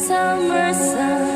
summer sun.